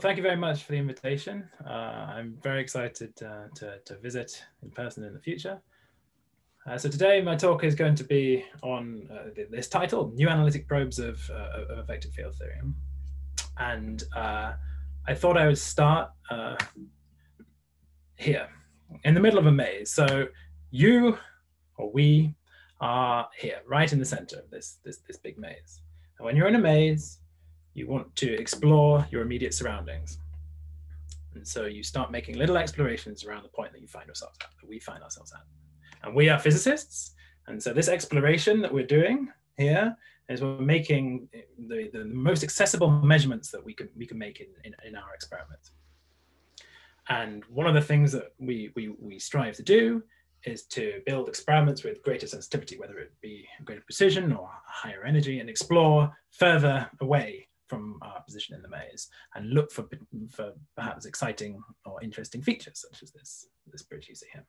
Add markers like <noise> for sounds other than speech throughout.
Well, thank you very much for the invitation. Uh, I'm very excited uh, to, to visit in person in the future. Uh, so today my talk is going to be on uh, this title, New Analytic Probes of, uh, of Effective Field Theory. And uh, I thought I would start here, in the middle of a maze. So you, or we, are here, right in the center of this, this, this big maze. And when you're in a maze, you want to explore your immediate surroundings. And so you start making little explorations around the point that you find yourselves at, that we find ourselves at. And we are physicists. And so this exploration that we're doing here is we're making the, the most accessible measurements that we can, we can make in, in, in our experiment. And one of the things that we, we, we strive to do is to build experiments with greater sensitivity, whether it be greater precision or higher energy, and explore further away from our position in the maze and look for, for perhaps exciting or interesting features such as this, this bridge you see here.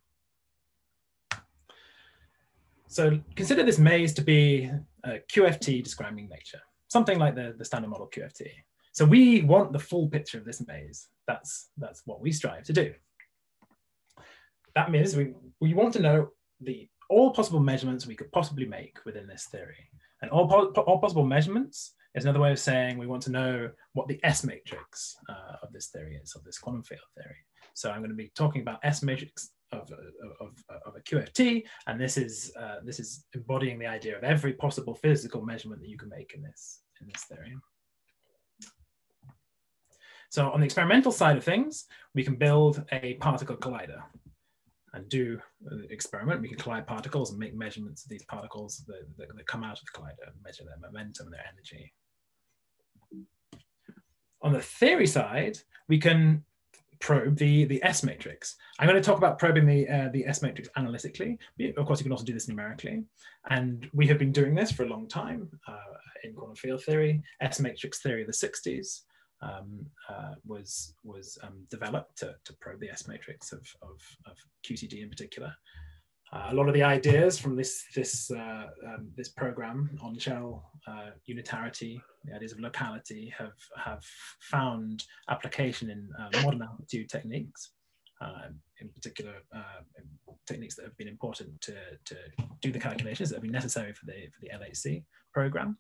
So consider this maze to be a QFT describing nature, something like the, the standard model QFT. So we want the full picture of this maze. That's, that's what we strive to do. That means we, we want to know the all possible measurements we could possibly make within this theory. And all, po all possible measurements is another way of saying we want to know what the S matrix uh, of this theory is, of this quantum field theory. So I'm going to be talking about S matrix of, of, of, a QFT, and this is uh, this is embodying the idea of every possible physical measurement that you can make in this in this theory. So on the experimental side of things, we can build a particle collider and do an experiment. We can collide particles and make measurements of these particles that, that, that come out of the collider, measure their momentum and their energy. On the theory side, we can probe the, the S matrix. I'm going to talk about probing the, uh, the S matrix analytically. Of course, you can also do this numerically. And we have been doing this for a long time uh, in quantum field theory. S matrix theory of the 60s um, uh, was, was um, developed to, to probe the S matrix of, of, of QCD in particular. Uh, a lot of the ideas from this this uh, um, this program on shell uh, unitarity, the ideas of locality, have have found application in uh, modern amplitude techniques, uh, in particular uh, techniques that have been important to, to do the calculations that have been necessary for the for the LHC program.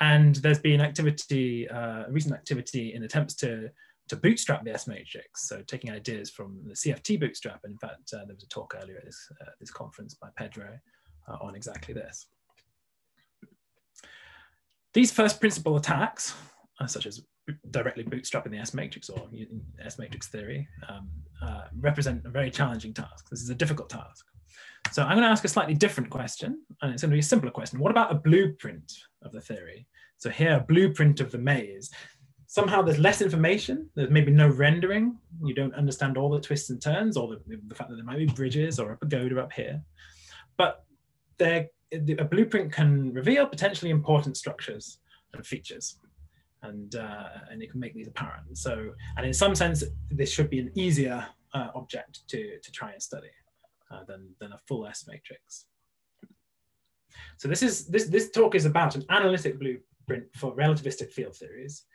And there's been activity, recent activity in attempts to to bootstrap the S matrix. So taking ideas from the CFT bootstrap. And in fact, uh, there was a talk earlier at this, uh, this conference by Pedro uh, on exactly this. These first principle attacks, uh, such as directly bootstrapping the S matrix or S matrix theory, um, uh, represent a very challenging task. This is a difficult task. So I'm going to ask a slightly different question, and it's going to be a simpler question. What about a blueprint of the theory? So here, a blueprint of the maze somehow there's less information. There's maybe no rendering. You don't understand all the twists and turns, or the, the fact that there might be bridges or a pagoda up here. But there, a blueprint can reveal potentially important structures and features, and uh, and it can make these apparent. So, and in some sense, this should be an easier uh, object to to try and study uh, than than a full S matrix. So this is this this talk is about an analytic blueprint for relativistic field theories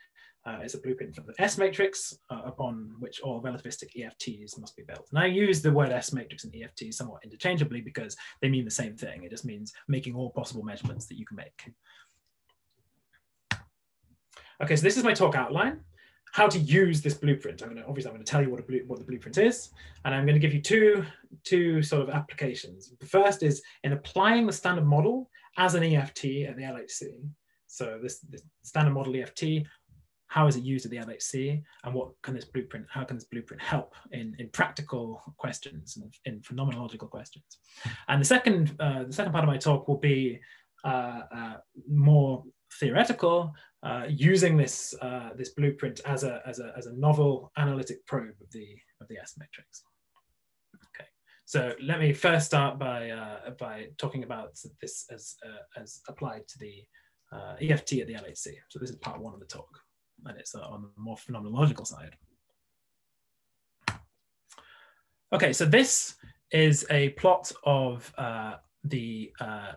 uh, is a blueprint for the S matrix uh, upon which all relativistic EFTs must be built. And I use the word S matrix and EFT somewhat interchangeably because they mean the same thing. It just means making all possible measurements that you can make. Okay, so this is my talk outline. How to use this blueprint. I'm going to obviously I'm going to tell you what, a what the blueprint is, and I'm going to give you two two sort of applications. The first is in applying the standard model as an EFT at the LHC. So this, this standard model EFT how is it used at the LHC and what can this blueprint, how can this blueprint help in, in practical questions and in phenomenological questions? And the second, uh, the second part of my talk will be uh, uh, more theoretical, uh, using this, uh, this blueprint as a, as, a, as a novel analytic probe of the, of the S matrix. Okay, so let me first start by, uh, by talking about this as, as applied to the EFT at the LHC. So this is part one of the talk and it's uh, on the more phenomenological side. Okay, so this is a plot of uh, the uh,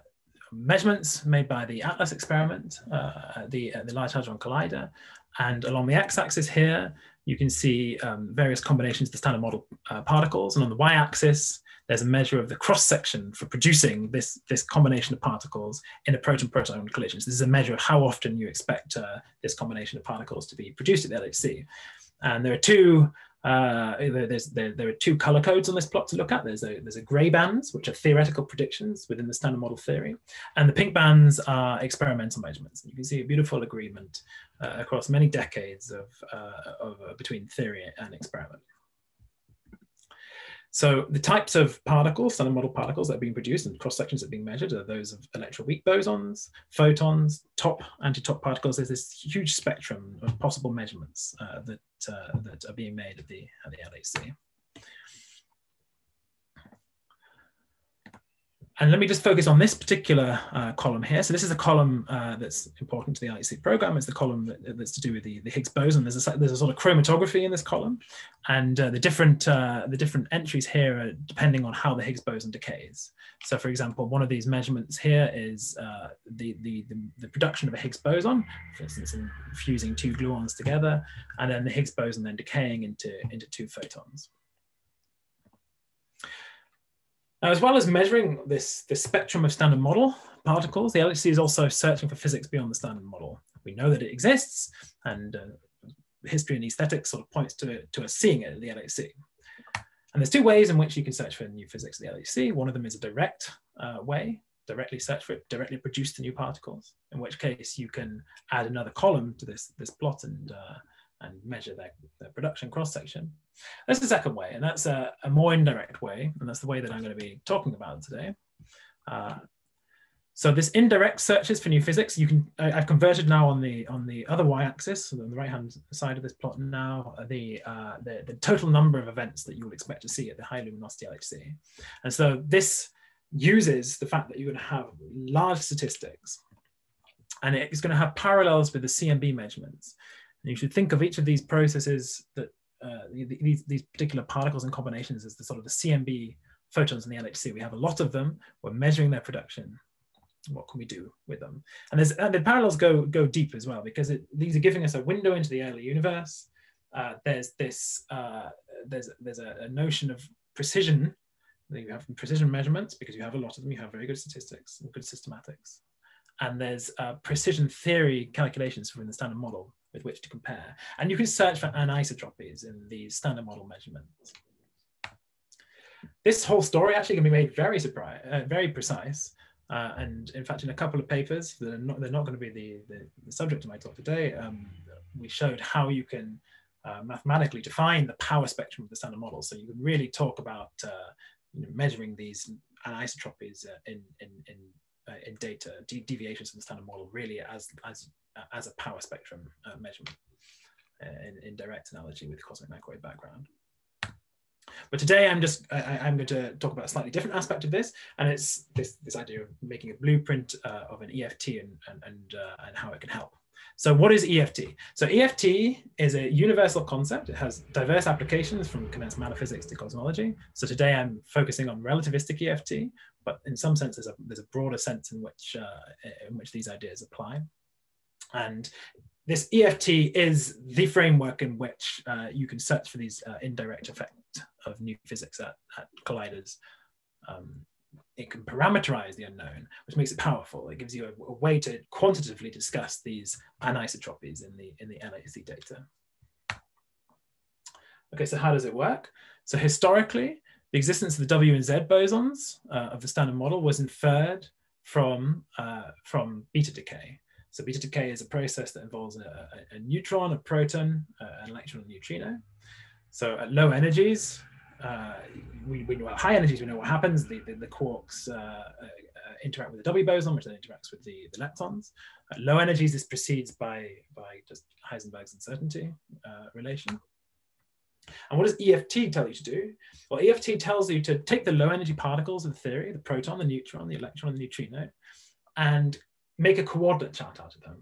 measurements made by the ATLAS experiment, uh, the, the Large Hadron Collider. And along the x-axis here, you can see um, various combinations of the standard model uh, particles. And on the y-axis, there's a measure of the cross-section for producing this, this combination of particles in a proton-proton collision. So this is a measure of how often you expect uh, this combination of particles to be produced at the LHC. And there are two uh, there, there, are two color codes on this plot to look at. There's a, there's a gray bands, which are theoretical predictions within the standard model theory. And the pink bands are experimental measurements. You can see a beautiful agreement uh, across many decades of, uh, of between theory and experiment. So the types of particles, standard model particles that are being produced and cross sections that are being measured are those of electroweak bosons, photons, top, anti-top particles. There's this huge spectrum of possible measurements uh, that, uh, that are being made at the, at the LHC. And let me just focus on this particular uh, column here. So this is a column uh, that's important to the LHC program. It's the column that, that's to do with the, the Higgs boson. There's a, there's a sort of chromatography in this column. And uh, the, different, uh, the different entries here are depending on how the Higgs boson decays. So for example, one of these measurements here is uh, the, the, the, the, production of a Higgs boson, for instance, in fusing two gluons together, and then the Higgs boson then decaying into, into two photons. Now, as well as measuring this, this spectrum of standard model particles, the LHC is also searching for physics beyond the standard model. We know that it exists, and uh, history and aesthetics sort of points to, to us seeing it at the LHC. And there's two ways in which you can search for new physics at the LHC. One of them is a direct uh, way, directly search for it, directly produce the new particles, in which case you can add another column to this, this plot and uh, and measure their, their production cross-section. That's the second way, and that's a, a, more indirect way, and that's the way that I'm going to be talking about today. Uh, so this indirect searches for new physics, you can, I, have converted now on the on the other y-axis, so on the right-hand side of this plot now, the, uh, the, the total number of events that you would expect to see at the high luminosity LHC. And so this uses the fact that you're going to have large statistics, and it's going to have parallels with the CMB measurements. And you should think of each of these processes that uh, these, these particular particles and combinations as the sort of the CMB photons in the LHC. We have a lot of them. We're measuring their production. What can we do with them? And, there's, and the parallels go, go deep as well because it, these are giving us a window into the early universe. Uh, there's this, uh, there's, there's a, a, notion of precision. You have precision measurements because you have a lot of them. You have very good statistics and good systematics. And there's uh, precision theory calculations from the standard model with which to compare. And you can search for anisotropies in the standard model measurements. This whole story actually can be made very surprise, uh, very precise. Uh, and in fact, in a couple of papers that are not, they're not going to be the, the, the subject of my talk today, um, we showed how you can uh, mathematically define the power spectrum of the standard model. So you can really talk about uh, you know, measuring these anisotropies uh, in, in, in, uh, in data, de deviations from the standard model really as, as as a power spectrum uh, measurement uh, in, in, direct analogy with cosmic microwave background. But today I'm just, I, am going to talk about a slightly different aspect of this, and it's this, this idea of making a blueprint uh, of an EFT and, and, and, uh, and how it can help. So what is EFT? So EFT is a universal concept. It has diverse applications from condensed matter physics to cosmology. So today I'm focusing on relativistic EFT, but in some sense there's a, there's a broader sense in which, uh, in which these ideas apply. And this EFT is the framework in which uh, you can search for these uh, indirect effects of new physics at, at colliders. Um, it can parameterize the unknown, which makes it powerful. It gives you a, a, way to quantitatively discuss these anisotropies in the, in the LHC data. Okay, so how does it work? So historically, the existence of the W and Z bosons uh, of the standard model was inferred from, uh, from beta decay. So beta decay is a process that involves a, a, a neutron, a proton, uh, an electron, and a neutrino. So at low energies, uh, we, we know at high energies, we know what happens. The, the, the quarks uh, uh, interact with the W boson, which then interacts with the, the leptons. At low energies, this proceeds by, by just Heisenberg's uncertainty uh, relation. And what does EFT tell you to do? Well, EFT tells you to take the low energy particles of the theory, the proton, the neutron, the electron, the neutrino, and make a coordinate chart out of them,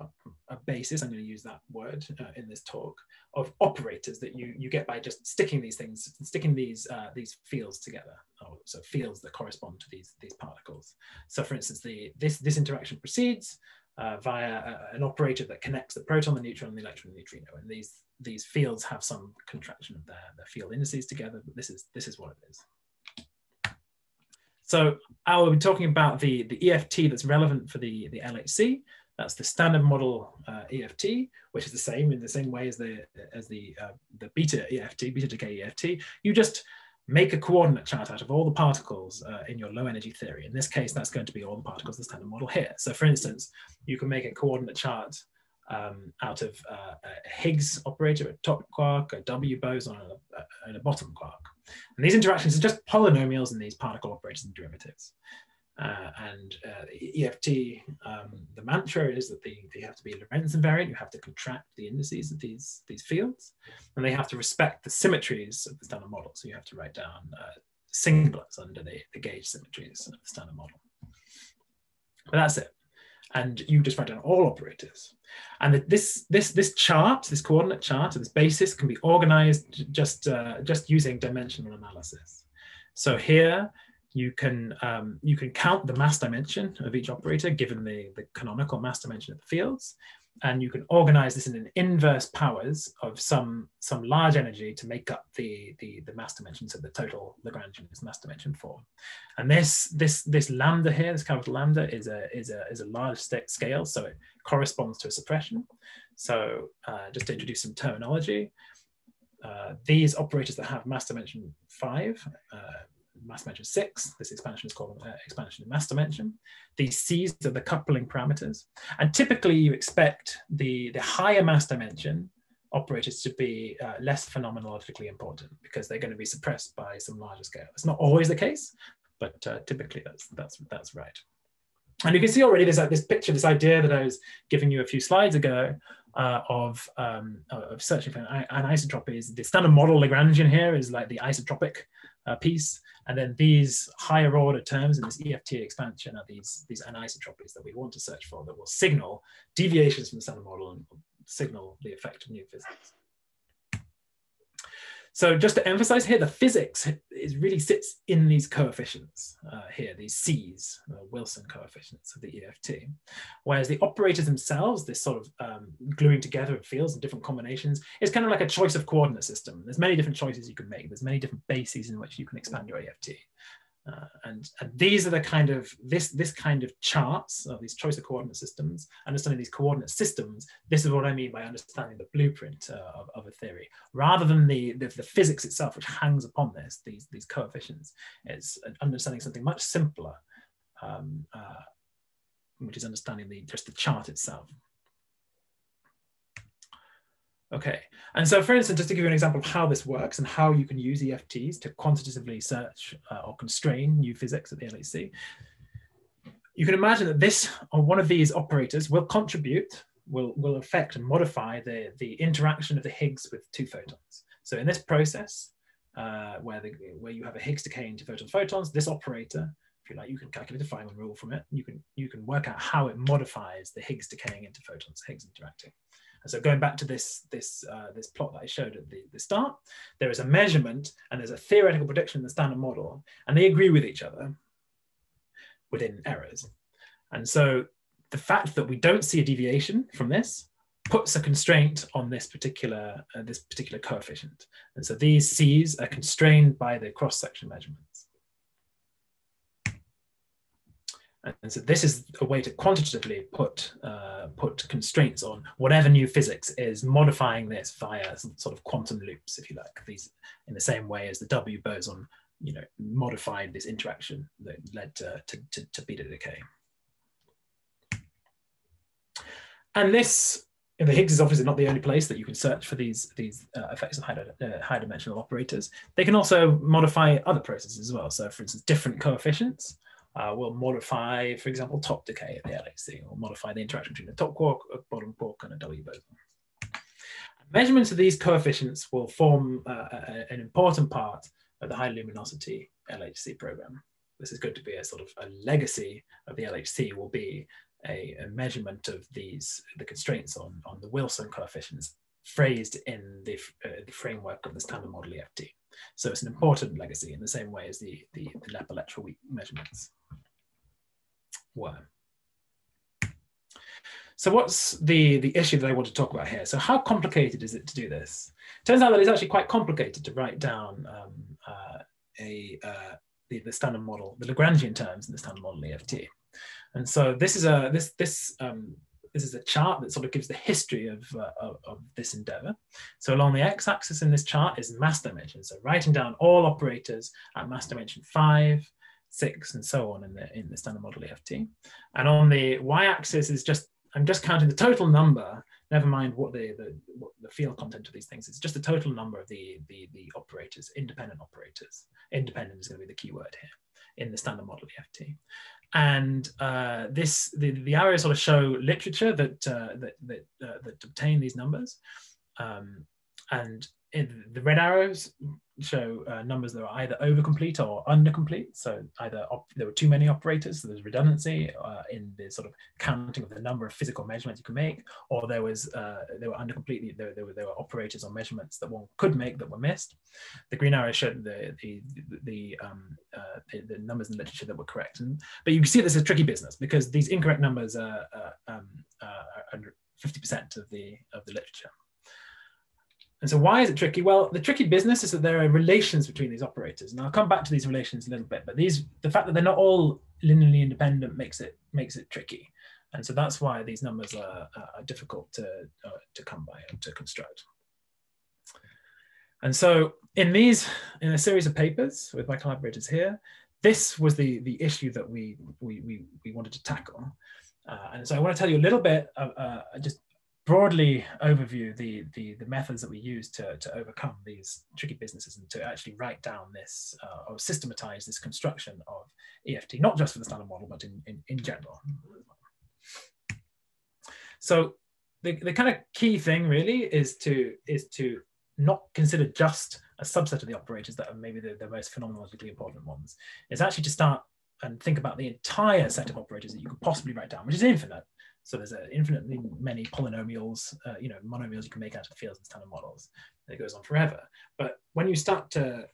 a, a basis, I'm going to use that word uh, in this talk, of operators that you, you get by just sticking these things, sticking these, uh, these fields together. So fields that correspond to these, these particles. So for instance, the, this, this interaction proceeds, uh, via a, an operator that connects the proton, the neutron, and the electron and neutrino. And these these fields have some contraction of their, their field indices together, but this is this is what it is. So I will be talking about the, the EFT that's relevant for the, the LHC. That's the standard model uh, EFT, which is the same in the same way as the as the uh, the beta EFT, beta decay EFT. You just make a coordinate chart out of all the particles uh, in your low energy theory. In this case, that's going to be all the particles the standard model here. So for instance, you can make a coordinate chart um, out of uh, a Higgs operator, a top quark, a W boson, and a, and a, bottom quark. And these interactions are just polynomials in these particle operators and derivatives. Uh, and uh, EFT, um, the mantra is that they, they have to be Lorentz invariant. You have to contract the indices of these, these fields, and they have to respect the symmetries of the standard model. So you have to write down uh, singlets under the, the gauge symmetries of the standard model. But that's it. And you just write down all operators. And this, this, this chart, this coordinate chart, this basis can be organized just, uh, just using dimensional analysis. So here you can um, you can count the mass dimension of each operator given the, the canonical mass dimension of the fields and you can organize this in an inverse powers of some some large energy to make up the the, the mass dimensions of the total Lagrangian is mass dimension form. And this this this lambda here, this capital lambda, is a is a is a large scale, so it corresponds to a suppression. So uh, just to introduce some terminology, uh, these operators that have mass dimension five. Uh, mass dimension six. This expansion is called uh, expansion in mass dimension. These C's are the coupling parameters. And typically you expect the, the higher mass dimension operators to be uh, less phenomenologically important because they're going to be suppressed by some larger scale. It's not always the case, but uh, typically that's, that's, that's right. And you can see already this, uh, this picture, this idea that I was giving you a few slides ago uh, of, um, of searching for an, isotropy. is the standard model Lagrangian here is like the isotropic uh, piece. And then these higher order terms in this EFT expansion are these, these anisotropies that we want to search for that will signal deviations from the standard model and signal the effect of new physics. So just to emphasize here, the physics is really sits in these coefficients uh, here, these C's, uh, Wilson coefficients of the EFT. Whereas the operators themselves, this sort of um, gluing together of fields and different combinations, is kind of like a choice of coordinate system. There's many different choices you can make. There's many different bases in which you can expand your EFT. Uh, and, and, these are the kind of this this kind of charts of these choice of coordinate systems understanding these coordinate systems this is what i mean by understanding the blueprint uh, of, of, a theory. Rather than the, the, the physics itself which hangs upon this these these coefficients it's understanding something much simpler um, uh, which is understanding the just the chart itself Okay, and so for instance, just to give you an example of how this works and how you can use EFTs to quantitatively search uh, or constrain new physics at the LHC, you can imagine that this or one of these operators will contribute, will, will affect and modify the, the interaction of the Higgs with two photons. So in this process, uh, where, the, where you have a Higgs decay into photon photons, this operator, if you like, you can calculate a Feynman rule from it. You can, you can work out how it modifies the Higgs decaying into photons, Higgs interacting. So going back to this, this, uh, this plot that I showed at the, the start, there is a measurement and there's a theoretical prediction in the standard model, and they agree with each other within errors. And so the fact that we don't see a deviation from this puts a constraint on this particular, uh, this particular coefficient. And so these C's are constrained by the cross-section measurements. And so this is a way to quantitatively put, uh, put constraints on whatever new physics is modifying this via some sort of quantum loops, if you like, these in the same way as the W boson, you know, modified this interaction that led to, to, to, to beta decay. And this, in the Higgs is obviously not the only place that you can search for these, these uh, effects of high, uh, high dimensional operators. They can also modify other processes as well. So for instance, different coefficients uh, will modify, for example, top decay at the LHC, or modify the interaction between a top quark, a bottom quark, and a W boson. Measurements of these coefficients will form uh, a, an important part of the high luminosity LHC program. This is going to be a sort of a legacy of the LHC will be a, a measurement of these, the constraints on, on the Wilson coefficients phrased in the, uh, the framework of the standard model EFT. So it's an important legacy in the same way as the, the, the LEP electroweak measurements were. So what's the, the issue that I want to talk about here? So how complicated is it to do this? Turns out that it's actually quite complicated to write down um, uh, a, uh, the, the standard model, the Lagrangian terms in the standard model EFT. And so this is a this this um, this is a chart that sort of gives the history of, uh, of, of, this endeavor. So along the x-axis in this chart is mass dimension. So writing down all operators at mass dimension five, six, and so on in the, in the standard model EFT. And on the y-axis is just, I'm just counting the total number, never mind what the, the, what the field content of these things is, just the total number of the, the, the operators, independent operators. Independent is gonna be the key word here in the standard model EFT and uh, this the, the arrows sort of show literature that uh, that that, uh, that obtain these numbers, um, and the red arrows show uh, numbers that are either overcomplete or undercomplete. So either there were too many operators, so there's redundancy uh, in the sort of counting of the number of physical measurements you can make, or there was uh, they were undercomplete. There, there, were, there were operators or measurements that one could make that were missed. The green arrow showed the the the, um, uh, the, the, numbers in the literature that were correct. And but you can see this is a tricky business because these incorrect numbers are, um, are under 50% of the of the literature. And so why is it tricky? Well, the tricky business is that there are relations between these operators. And I'll come back to these relations a little bit, but these the fact that they're not all linearly independent makes it makes it tricky. And so that's why these numbers are, are difficult to, uh, to come by and to construct. And so in these, in a series of papers with my collaborators here, this was the, the issue that we, we, we, we wanted to tackle. Uh, and so I want to tell you a little bit, of, uh, just broadly overview the, the, the methods that we use to, to overcome these tricky businesses and to actually write down this uh, or systematize this construction of EFT, not just for the standard model, but in, in, in general. So the, the kind of key thing really is to, is to not consider just a subset of the operators that are maybe the, the most phenomenologically important ones. It's actually to start and think about the entire set of operators that you could possibly write down, which is infinite. So there's an infinitely many polynomials, uh, you know, monomials you can make out of fields and standard models. It goes on forever. But when you start to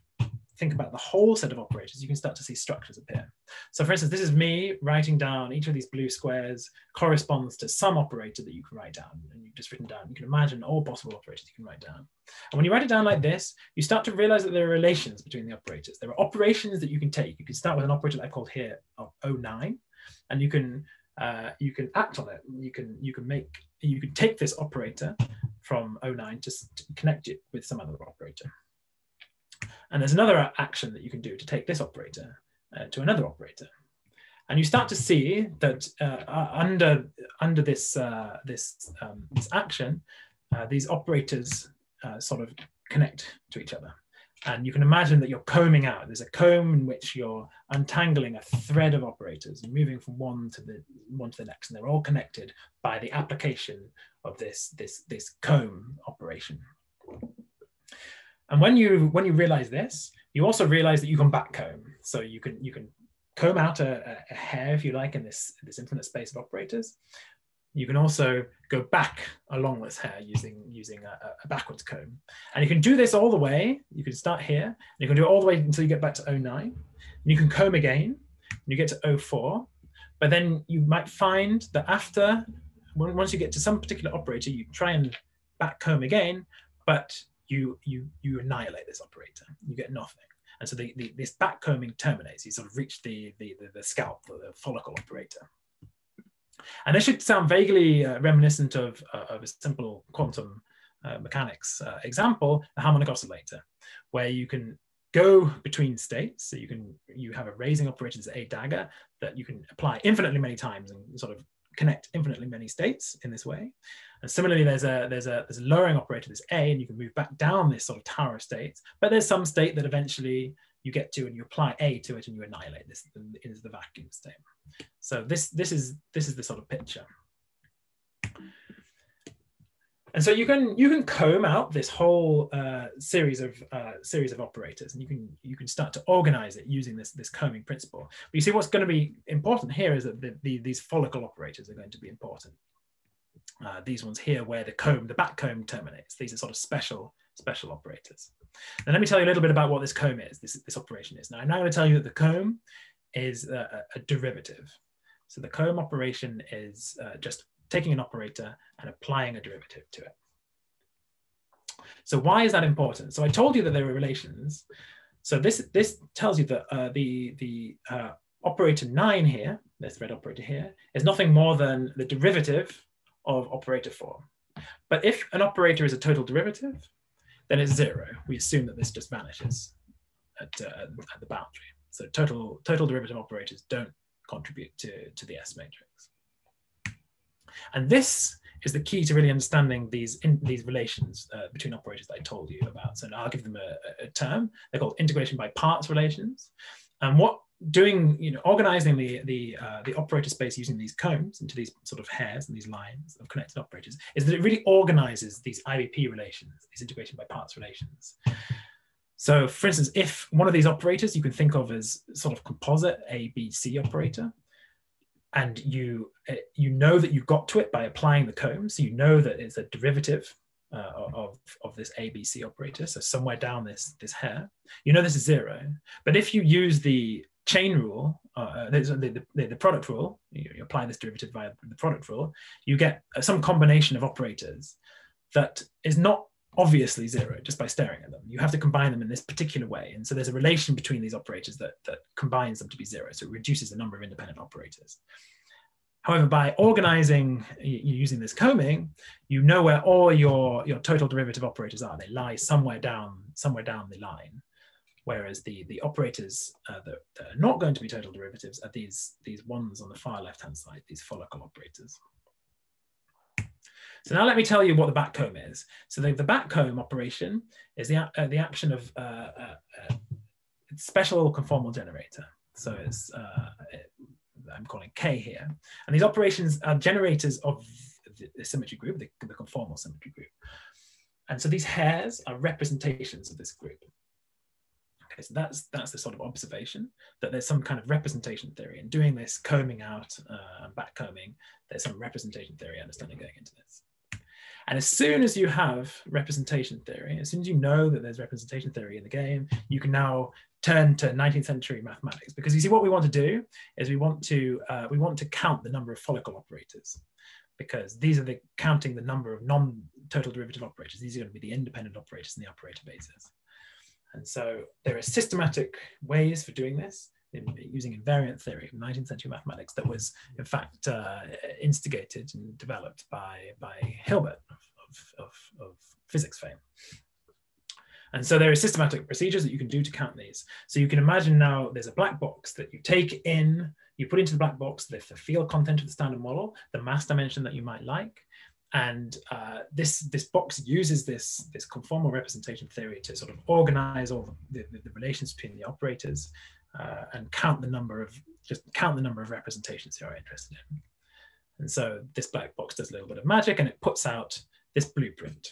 think about the whole set of operators, you can start to see structures appear. So for instance, this is me writing down each of these blue squares corresponds to some operator that you can write down. And you've just written down, you can imagine all possible operators you can write down. And when you write it down like this, you start to realize that there are relations between the operators. There are operations that you can take. You can start with an operator that I've called here of 09, and you can uh, you can act on it. You can you can make you can take this operator from 09 to, to connect it with some other operator. And there's another action that you can do to take this operator uh, to another operator. And you start to see that uh, under under this uh, this um, this action, uh, these operators uh, sort of connect to each other. And you can imagine that you're combing out. There's a comb in which you're untangling a thread of operators and moving from one to the one to the next, and they're all connected by the application of this this this comb operation. And when you when you realize this, you also realize that you can backcomb. So you can you can comb out a, a hair, if you like, in this this infinite space of operators, you can also go back along this hair using, using a, a, backwards comb. And you can do this all the way. You can start here, and you can do it all the way until you get back to 09. And you can comb again, and you get to 04. But then you might find that after, once you get to some particular operator, you try and back comb again, but you, you, you annihilate this operator. You get nothing. And so the, the, this back combing terminates. You sort of reach the, the, the, the scalp, the follicle operator. And this should sound vaguely uh, reminiscent of, uh, of a simple quantum uh, mechanics uh, example, a harmonic oscillator, where you can go between states. So you can you have a raising operator as a dagger that you can apply infinitely many times and sort of connect infinitely many states in this way. And similarly, there's a there's a there's a lowering operator, there's A, and you can move back down this sort of tower of states. But there's some state that eventually you get to and you apply A to it and you annihilate this is the vacuum state. So this, this, is, this is the sort of picture. And so you can you can comb out this whole uh, series of uh, series of operators, and you can you can start to organize it using this this combing principle. But you see, what's going to be important here is that the, the, these follicle operators are going to be important. Uh, these ones here, where the comb, the back comb terminates. These are sort of special special operators. Now let me tell you a little bit about what this comb is, this, this operation is. Now I'm now going to tell you that the comb is a, a derivative. So the comb operation is uh, just taking an operator and applying a derivative to it. So why is that important? So I told you that there are relations. So this, this tells you that uh, the, the uh, operator nine here, this red operator here, is nothing more than the derivative of operator four. But if an operator is a total derivative, then it's zero. We assume that this just vanishes at, uh, at the boundary. So total, total derivative operators don't contribute to, to the S matrix. And this is the key to really understanding these in, these relations uh, between operators that I told you about. So I'll give them a, a, term. They're called integration by parts relations. And what doing, you know, organizing the the uh, the operator space using these combs into these sort of hairs and these lines of connected operators is that it really organizes these IBP relations, these integration by parts relations. So, for instance, if one of these operators you can think of as sort of composite A, B, C operator, and you uh, you know that you got to it by applying the comb, so you know that it's a derivative uh, of, of this ABC operator, so somewhere down this, this hair, you know this is zero. But if you use the chain rule, uh, the, the, the, product rule, you, apply this derivative via the product rule, you get some combination of operators that is not obviously zero just by staring at them. You have to combine them in this particular way. And so there's a relation between these operators that, that combines them to be zero. So it reduces the number of independent operators. However, by organizing using this combing, you know where all your, your total derivative operators are. They lie somewhere down, somewhere down the line. Whereas the, the operators uh, that, that, are not going to be total derivatives are these, these ones on the far left-hand side, these follicle operators. So now let me tell you what the backcomb is. So the, the backcomb operation is the, uh, the action of uh, uh, special conformal generator. So it's, uh, I'm calling K here. And these operations are generators of the, the symmetry group, the, the conformal symmetry group. And so these hairs are representations of this group. Okay, so that's that's the sort of observation that there's some kind of representation theory. And doing this combing out uh, and backcombing, there's some representation theory understanding going into this. And as soon as you have representation theory, as soon as you know that there's representation theory in the game, you can now turn to 19th century mathematics because you see what we want to do is we want to uh, we want to count the number of follicle operators because these are the counting the number of non-total derivative operators. These are going to be the independent operators in the operator basis. And so there are systematic ways for doing this in, using invariant theory from 19th century mathematics that was in fact uh, instigated and developed by, by Hilbert of, of, of physics fame. And so there are systematic procedures that you can do to count these. So you can imagine now there's a black box that you take in, you put into the black box the, the field content of the standard model, the mass dimension that you might like, and uh, this this box uses this this conformal representation theory to sort of organize all the, the, the relations between the operators uh, and count the number of just count the number of representations you're interested in. And so this black box does a little bit of magic and it puts out this blueprint.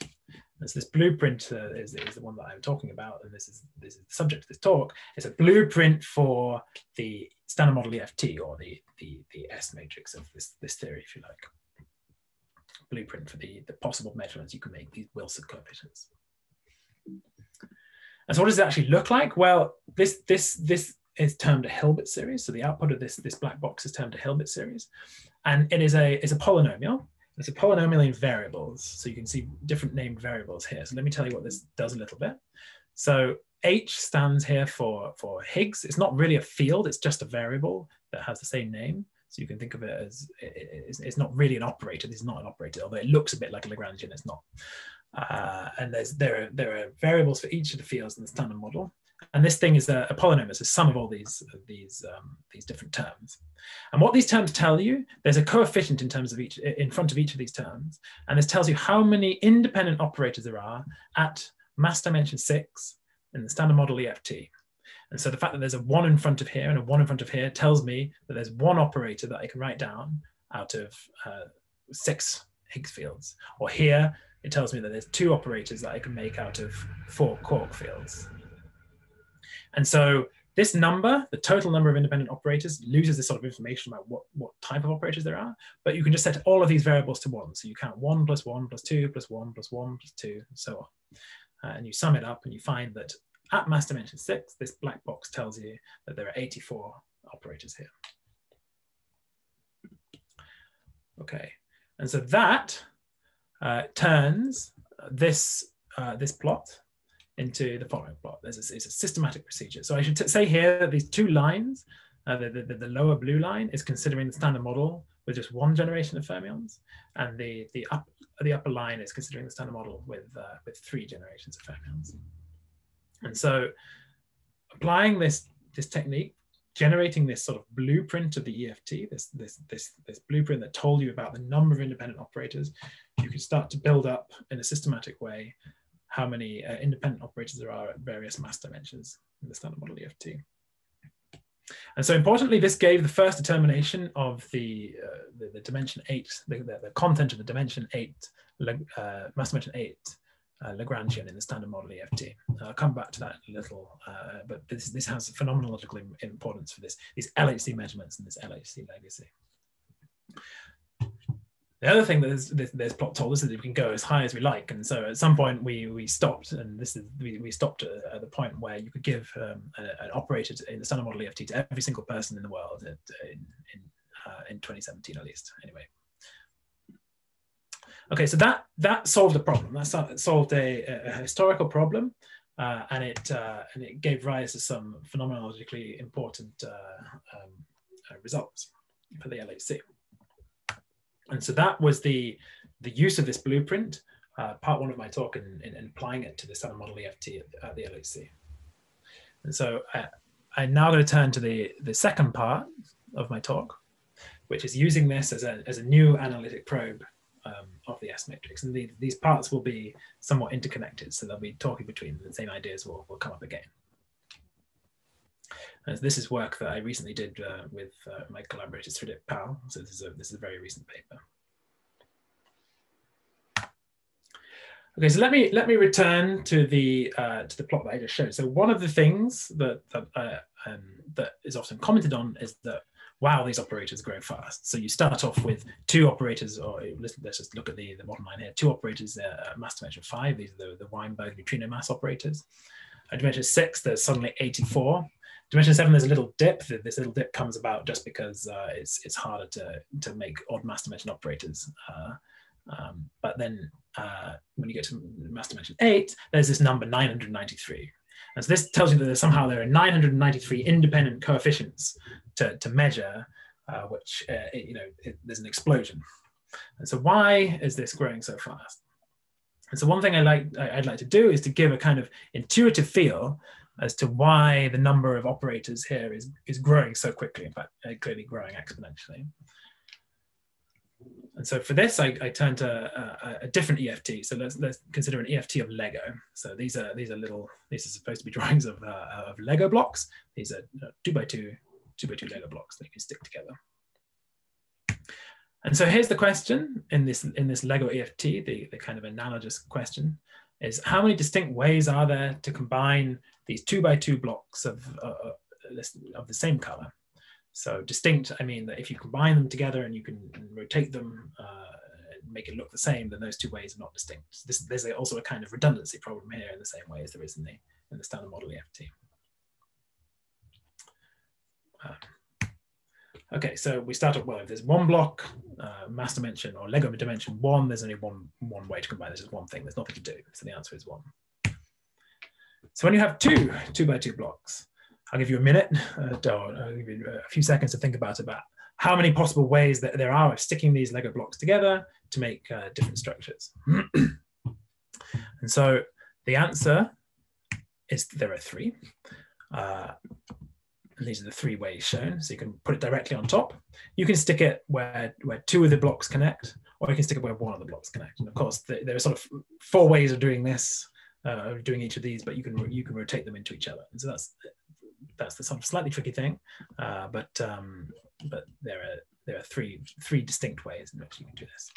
And so this blueprint uh, is, is the one that I'm talking about, and this is, this is the subject of this talk. It's a blueprint for the standard model EFT, or the, the, the S matrix of this, this theory, if you like. Blueprint for the, the possible measurements you can make, these Wilson coefficients. And so what does it actually look like? Well, this, this, this is termed a Hilbert series. So the output of this, this black box is termed a Hilbert series. And it is a, it's a polynomial. It's a polynomial in variables. So you can see different named variables here. So let me tell you what this does a little bit. So H stands here for, for Higgs. It's not really a field, it's just a variable that has the same name. So you can think of it as it's, it's not really an operator. This is not an operator, although it looks a bit like a Lagrangian. It's not. Uh, and there's there are there are variables for each of the fields in the standard model. And this thing is a, a polynomial, it's a sum of all these, these, um, these different terms. And what these terms tell you, there's a coefficient in terms of each, in front of each of these terms. And this tells you how many independent operators there are at mass dimension six in the standard model EFT. And so the fact that there's a one in front of here and a one in front of here tells me that there's one operator that I can write down out of uh, six Higgs fields. Or here, it tells me that there's two operators that I can make out of four quark fields. And so this number, the total number of independent operators, loses this sort of information about what, what type of operators there are, but you can just set all of these variables to one. So you count one plus one plus two plus one plus one plus two, and so on. Uh, and you sum it up and you find that at mass dimension six, this black box tells you that there are 84 operators here. Okay, And so that uh, turns this, uh, this plot into the following plot. There's a, it's a systematic procedure. So I should say here that these two lines, uh, the, the, the, lower blue line is considering the standard model with just one generation of fermions, and the, the, up, the upper line is considering the standard model with, uh, with three generations of fermions. And so applying this, this technique, generating this sort of blueprint of the EFT, this, this, this, this blueprint that told you about the number of independent operators, you can start to build up in a systematic way how many uh, independent operators there are at various mass dimensions in the standard model EFT. And so importantly, this gave the first determination of the, uh, the, the, dimension eight, the, the, the, content of the dimension eight, uh, mass dimension eight uh, Lagrangian in the standard model EFT. I'll come back to that a little, uh, but this, this has phenomenological importance for this, these LHC measurements and this LHC legacy. The other thing that this, plot told us is that we can go as high as we like, and so at some point we we stopped, and this is we, we stopped at, at the point where you could give um, a, an operator in the standard model EFT to every single person in the world at, in in, uh, in 2017 at least. Anyway, Okay, so that that solved a problem. That solved a, a historical problem, uh, and it uh, and it gave rise to some phenomenologically important uh, um, uh, results for the LHC. And so that was the the use of this blueprint, uh, part one of my talk, in, in, applying it to the standard model EFT at, at the LHC. And so I, uh, I'm now going to turn to the the second part of my talk, which is using this as a as a new analytic probe um, of the S matrix. And the, these parts will be somewhat interconnected. So they'll be talking between them. the same ideas will, will come up again. And this is work that I recently did uh, with uh, my collaborators Sridip Pal. So this is a, this is a very recent paper. Okay, so let me let me return to the uh, to the plot that I just showed. So one of the things that that, uh, um, that is often commented on is that wow, these operators grow fast. So you start off with two operators, or let's, let's just look at the, the bottom line here, two operators, uh, mass dimension five, these are the, the Weinberg neutrino mass operators. At dimension six, there's suddenly 84. Dimension seven, there's a little dip. This little dip comes about just because uh, it's, it's harder to, to make odd mass dimension operators. Uh, um, but then uh, when you get to mass dimension eight, there's this number 993. And so this tells you that somehow there are 993 independent coefficients to, to measure, uh, which, uh, it, you know, it, there's an explosion. And so why is this growing so fast? And so one thing I like, I'd like to do is to give a kind of intuitive feel as to why the number of operators here is, is growing so quickly, in fact, uh, clearly growing exponentially. And so for this, I, I turn to a, a, different EFT. So let's, let's consider an EFT of Lego. So these are these are little, these are supposed to be drawings of, uh, of Lego blocks. These are uh, two by two two by two Lego blocks that you can stick together. And so here's the question in this, in this Lego EFT, the, the kind of analogous question is how many distinct ways are there to combine these two by two blocks of, uh of the same color? So distinct, I mean that if you combine them together and you can rotate them, uh, make it look the same, then those two ways are not distinct. This, there's also a kind of redundancy problem here in the same way as there is in the, in the standard model EFT. Uh, okay, so we start at, well, if there's one block, uh, mass dimension or Lego dimension one, there's only one, one way to combine this is one thing. There's nothing to do. So the answer is one. So when you have two two by two blocks, I'll give you a minute, <laughs> uh, I'll give you a few seconds to think about about how many possible ways that there are of sticking these Lego blocks together to make uh, different structures. <clears throat> and so the answer is there are three. Uh, and these are the three ways shown. So you can put it directly on top. You can stick it where, where two of the blocks connect, or you can stick it where one of the blocks connect. And of course, the, there are sort of four ways of doing this, uh, doing each of these, but you can you can rotate them into each other. And so that's that's the sort of slightly tricky thing, uh, but um, but there are there are three three distinct ways in which you can do this.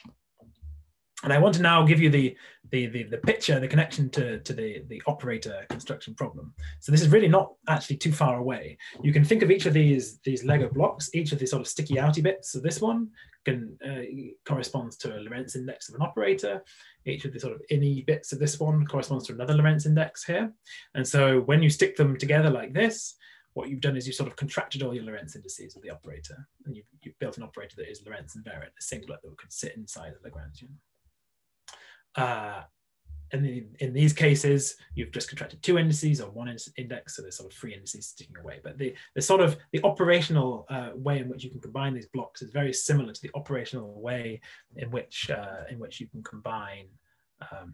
And I want to now give you the, the, the, the, picture, the connection to, to the, the operator construction problem. So this is really not actually too far away. You can think of each of these, these Lego blocks, each of these sort of sticky outy bits. So this one can uh, corresponds to a Lorentz index of an operator. Each of the sort of inny bits of this one corresponds to another Lorentz index here. And so when you stick them together like this, what you've done is you've sort of contracted all your Lorentz indices of the operator, and you've, you've built an operator that is Lorentz invariant, a singlet that could sit inside the Lagrangian. Uh, and in, in, these cases, you've just contracted two indices or one index, so there's sort of three indices sticking away. But the, the sort of the operational uh, way in which you can combine these blocks is very similar to the operational way in which uh, in which you can combine um,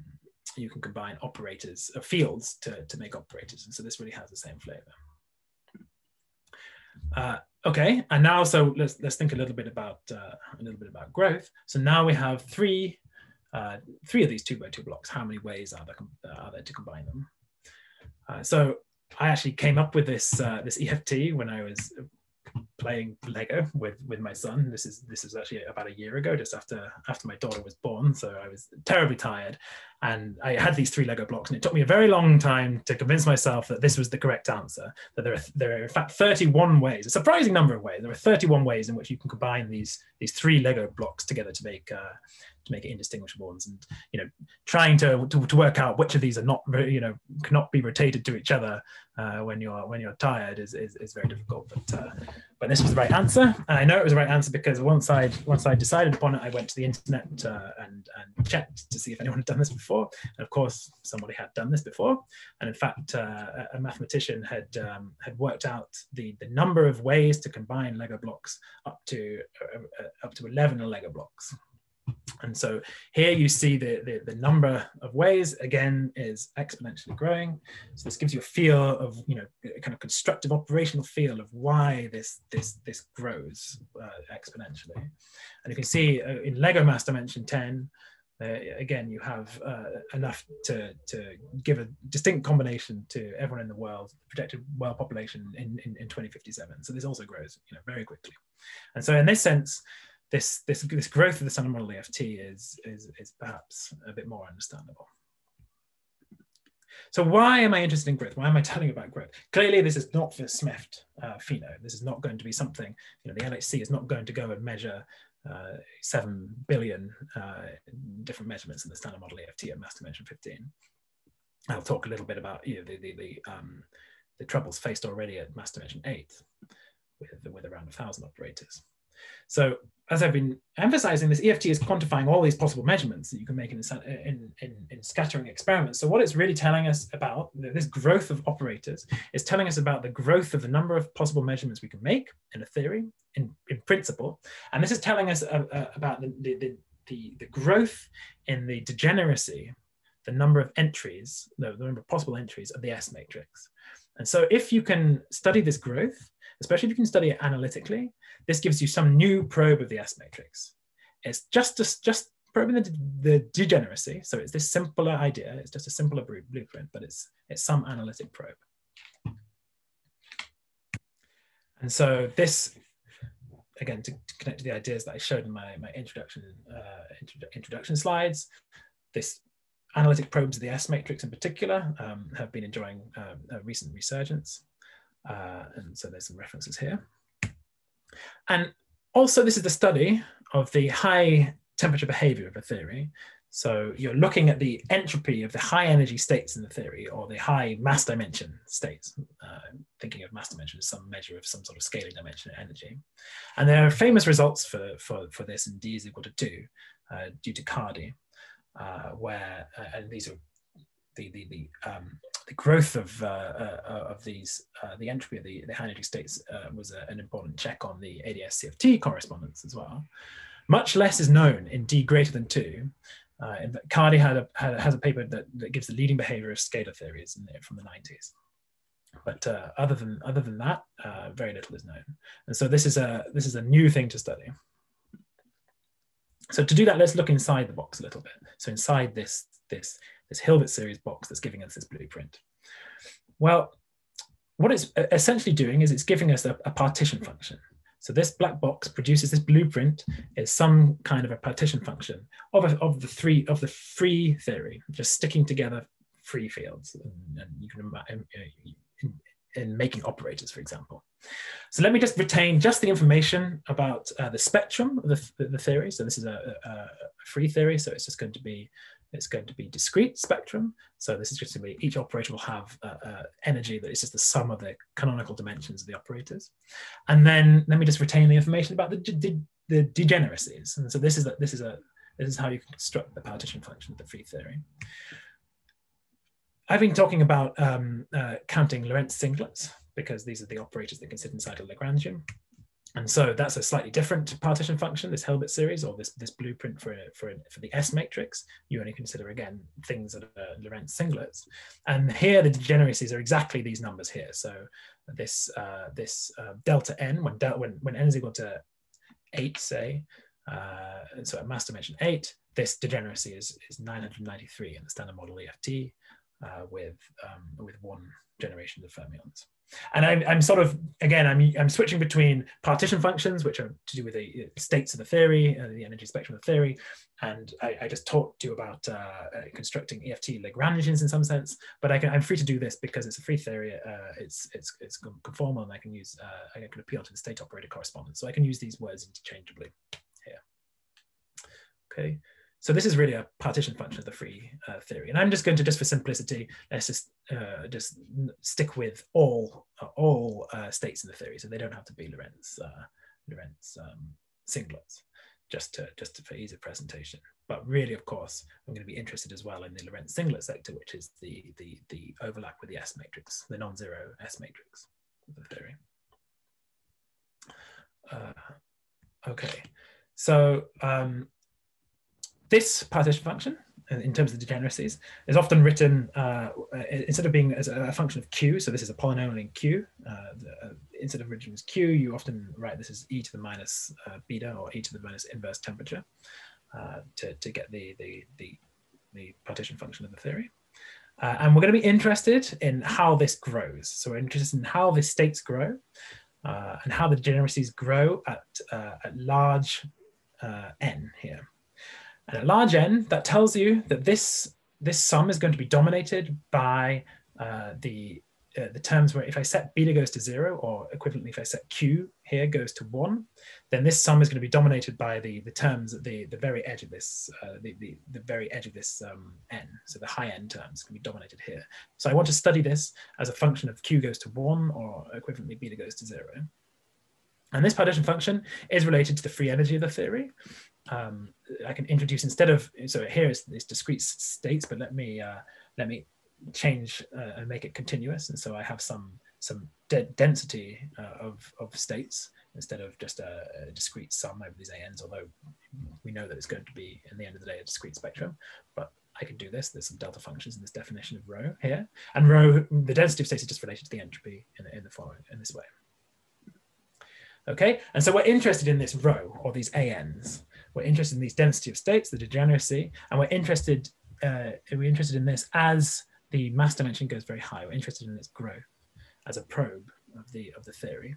you can combine operators uh, fields to, to make operators. And so this really has the same flavor. Uh, okay, and now so let's let's think a little bit about uh, a little bit about growth. So now we have three uh, three of these two by two blocks. How many ways are there, are there to combine them? Uh, so I actually came up with this uh, this EFT when I was playing Lego with with my son. This is this is actually about a year ago, just after after my daughter was born. So I was terribly tired, and I had these three Lego blocks, and it took me a very long time to convince myself that this was the correct answer. That there are there are in fact 31 ways, a surprising number of ways. There are 31 ways in which you can combine these these three Lego blocks together to make uh, to make it indistinguishable ones and you know trying to, to, to work out which of these are not you know cannot be rotated to each other uh, when you're when you're tired is, is, is very difficult but uh, but this was the right answer. And I know it was the right answer because once I once I decided upon it I went to the internet uh, and and checked to see if anyone had done this before. And of course somebody had done this before. And in fact uh, a mathematician had um, had worked out the the number of ways to combine Lego blocks up to uh, uh, up to 11 Lego blocks and so here you see the, the, the, number of ways, again, is exponentially growing. So this gives you a feel of, you know, a kind of constructive operational feel of why this, this, this grows uh, exponentially. And you can see uh, in Lego mass dimension 10, uh, again, you have uh, enough to, to give a distinct combination to everyone in the world, projected world population in, in, in 2057. So this also grows, you know, very quickly. And so in this sense, this this this growth of the standard model EFT is is is perhaps a bit more understandable. So why am I interested in growth? Why am I telling you about growth? Clearly, this is not for SMEFT uh. This is not going to be something, you know, the LHC is not going to go and measure uh, 7 billion uh, different measurements in the standard model EFT at mass dimension 15. I'll talk a little bit about you know, the, the, the, um, the troubles faced already at mass dimension 8 with, with around 1,000 operators. So as I've been emphasizing, this EFT is quantifying all these possible measurements that you can make in, in, in, in, scattering experiments. So what it's really telling us about this growth of operators is telling us about the growth of the number of possible measurements we can make in a theory, in, in principle. And this is telling us uh, uh, about the, the, the, the, growth in the degeneracy, the number of entries, the, the number of possible entries of the S matrix. And so if you can study this growth, especially if you can study it analytically, this gives you some new probe of the S matrix. It's just, just, just probing the, the degeneracy. So it's this simpler idea. It's just a simpler blueprint, but it's, it's some analytic probe. And so this, again, to, to connect to the ideas that I showed in my, my introduction, uh, introduction slides, this analytic probes of the S matrix in particular um, have been enjoying um, a recent resurgence. Uh, and so there's some references here. And also this is the study of the high temperature behavior of a theory. So you're looking at the entropy of the high energy states in the theory or the high mass dimension states, uh, thinking of mass dimension as some measure of some sort of scaling dimension of energy. And there are famous results for, for, for this in D is equal to two uh, due to Cardy, uh, where, uh, and these are the, the, the um, the growth of, uh, uh, of these, uh, the entropy of the, the energy states was a, an important check on the ADS CFT correspondence as well. Much less is known in D greater than two. Uh, Cardy had a, had, has a paper that, that gives the leading behavior of scalar theories in from the 90s. But uh, other than other than that, uh, very little is known. And so this is a this is a new thing to study. So to do that, let's look inside the box a little bit. So inside this this this Hilbert series box that's giving us this blueprint? Well, what it's essentially doing is it's giving us a, a partition function. So this black box produces this blueprint is some kind of a partition function of, a, of the three of the free theory, just sticking together free fields, and, and you can imagine in, in, making operators, for example. So let me just retain just the information about uh, the spectrum of the, the, theory. So this is a, a, free theory, so it's just going to be it's going to be discrete spectrum. So this is just going to be each operator will have uh, uh, energy that is just the sum of the canonical dimensions of the operators. And then let me just retain the information about the, de the degeneracies. And so this is a, this is a this is how you construct the partition function of the free theory. I've been talking about um, uh, counting Lorentz singlets because these are the operators that can sit inside a Lagrangian. And so that's a slightly different partition function, this Hilbert series or this, this blueprint for, for, for the S matrix. You only consider, again, things that are Lorentz singlets. And here the degeneracies are exactly these numbers here. So this, uh, this uh, delta n, when, del when, when n is equal to 8, say, uh, so at mass dimension 8, this degeneracy is, is 993 in the standard model EFT uh, with, um, with one generation of fermions. And I'm, I'm sort of, again, I'm, I'm switching between partition functions, which are to do with the states of the theory, uh, the energy spectrum of the theory. And I, I just talked to you about uh, uh constructing EFT Lagrangians in some sense, but I can, I'm free to do this because it's a free theory. Uh, it's, it's, it's conformal and I can use, uh, I can appeal to the state operator correspondence. So I can use these words interchangeably here. Okay. So this is really a partition function of the free uh, theory. And I'm just going to, just for simplicity, let's just uh, just stick with all all uh, states in the theory. So they don't have to be Lorentz uh, Lorentz um, singlets, just to just to, for ease of presentation. But really, of course, I'm going to be interested as well in the Lorentz singlet sector, which is the the the overlap with the S matrix, the non-zero S matrix of the theory. Uh, okay, so um, this partition function, in terms of the degeneracies, is often written uh, instead of being as a function of q, so this is a polynomial in q, uh, the, uh, instead of written as q, you often write this as e to the minus uh, beta or e to the minus inverse temperature uh, to, to get the, the, the, the, partition function of the theory. Uh, and we're going to be interested in how this grows. So we're interested in how the states grow and how the degeneracies grow at, at large n here. And at large n, that tells you that this, this sum is going to be dominated by uh, the, uh, the terms where if I set beta goes to zero, or equivalently if I set q here goes to one, then this sum is going to be dominated by the, the terms at the, the very edge of this, uh, the, the, the very edge of this um, n. So the high n terms can be dominated here. So I want to study this as a function of q goes to one, or equivalently beta goes to zero. And this partition function is related to the free energy of the theory um, I can introduce instead of so here is these discrete states, but let me uh, let me change uh, and make it continuous, and so I have some some de density uh, of of states instead of just a, a, discrete sum over these ANs. Although we know that it's going to be in the end of the day a discrete spectrum, but I can do this. There's some delta functions in this definition of rho here, and rho the density of states is just related to the entropy in the, in the following in this way. Okay, and so we're interested in this rho or these ANs. We're interested in these density of states, the degeneracy, and we're interested uh, we're interested in this as the mass dimension goes very high. We're interested in its growth as a probe of the of the theory.